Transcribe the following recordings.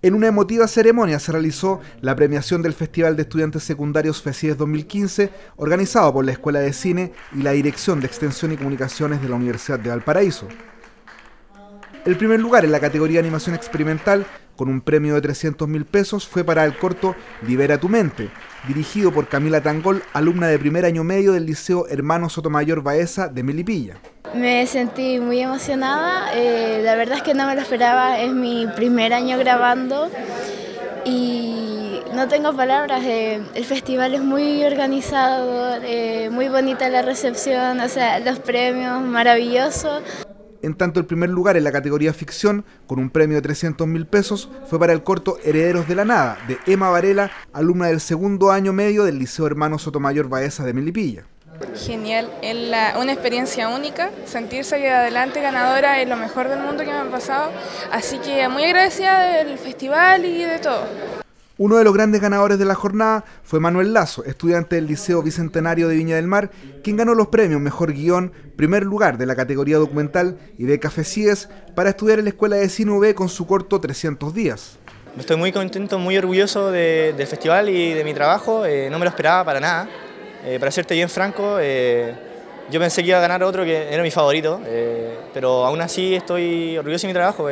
En una emotiva ceremonia se realizó la premiación del Festival de Estudiantes Secundarios FECIES 2015, organizado por la Escuela de Cine y la Dirección de Extensión y Comunicaciones de la Universidad de Valparaíso. El primer lugar en la categoría Animación Experimental, con un premio de 300 mil pesos, fue para el corto Libera tu mente, dirigido por Camila Tangol, alumna de primer año medio del Liceo Hermano Sotomayor Baeza de Melipilla. Me sentí muy emocionada, eh, la verdad es que no me lo esperaba, es mi primer año grabando y no tengo palabras, eh, el festival es muy organizado, eh, muy bonita la recepción, o sea, los premios, maravilloso. En tanto, el primer lugar en la categoría ficción, con un premio de 300 mil pesos, fue para el corto Herederos de la Nada, de Emma Varela, alumna del segundo año medio del Liceo Hermano Sotomayor Baeza de Melipilla. Genial, es una experiencia única, sentirse ahí adelante ganadora es lo mejor del mundo que me ha pasado, así que muy agradecida del festival y de todo. Uno de los grandes ganadores de la jornada fue Manuel Lazo, estudiante del Liceo Bicentenario de Viña del Mar, quien ganó los premios Mejor Guión, primer lugar de la categoría documental y de Cafecíes para estudiar en la Escuela de Cine UB con su corto 300 días. Estoy muy contento, muy orgulloso del festival y de mi trabajo, eh, no me lo esperaba para nada. Eh, para serte bien franco, eh, yo pensé que iba a ganar otro que era mi favorito, pero aún así estoy orgulloso de mi trabajo,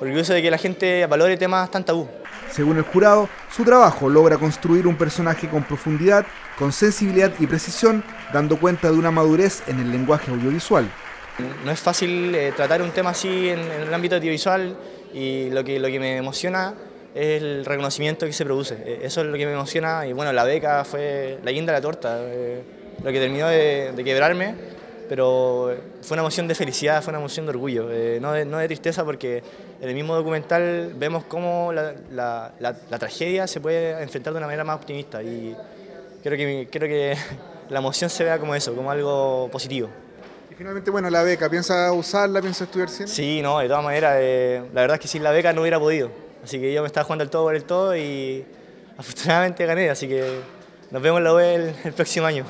orgulloso de que la gente valore temas tan tabú. Según el jurado, su trabajo logra construir un personaje con profundidad, con sensibilidad y precisión, dando cuenta de una madurez en el lenguaje audiovisual. No es fácil tratar un tema así en, en, el ámbito audiovisual y lo que, lo que me emociona es el reconocimiento que se produce. E, eso es lo que me emociona y bueno, la beca fue la guinda de la torta, eh, lo que terminó de, quebrarme, pero fue una emoción de felicidad, fue una emoción de orgullo, eh, no, de, no, de, tristeza porque en el mismo documental vemos cómo la, la, la, tragedia se puede enfrentar de una manera más optimista y creo que, creo que la emoción se vea como eso, como algo positivo. Y finalmente, bueno, la beca, ¿piensa usarla, piensa estudiar cine? Sí, no, de todas maneras, eh, la verdad es que sin la beca no hubiera podido. Así que yo me estaba jugando el todo por el todo y afortunadamente gané, así que nos vemos en la web el próximo año.